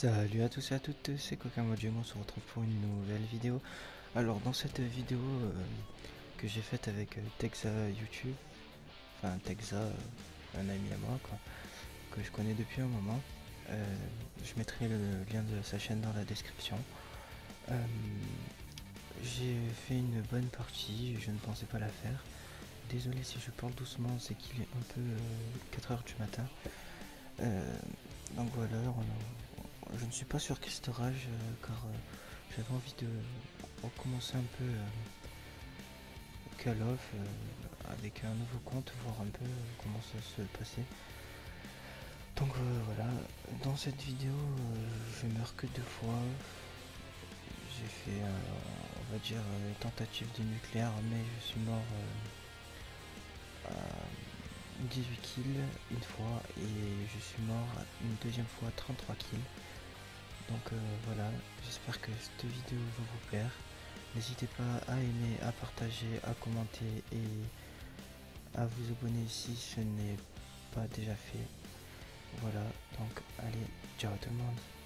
Salut à tous et à toutes, c'est Cocamodio, on se retrouve pour une nouvelle vidéo. Alors dans cette vidéo euh, que j'ai faite avec euh, Texa YouTube, enfin Texa, euh, un ami à moi quoi, que je connais depuis un moment, je mettrai le lien de sa chaîne dans la description. j'ai fait une bonne partie, je ne pensais pas la faire. Désolé si je parle doucement, c'est qu'il est un peu 4h du matin. donc voilà, on a, je ne suis pas sur Christorage euh, car euh, j'avais envie de recommencer un peu euh, Call of avec un nouveau compte, voir un peu comment ça se passait. Donc voilà, dans cette vidéo je meurs que deux fois. J'ai fait, on va dire, une tentative de nucléaire, mais je suis mort à 18 kills une fois et je suis mort une deuxième fois 33 kills. Donc euh, voilà, j'espère que cette vidéo va vous plaire. N'hésitez pas à aimer, à partager, à commenter et à vous abonner si ce n'est pas déjà fait. Voilà, donc allez, ciao tout le monde.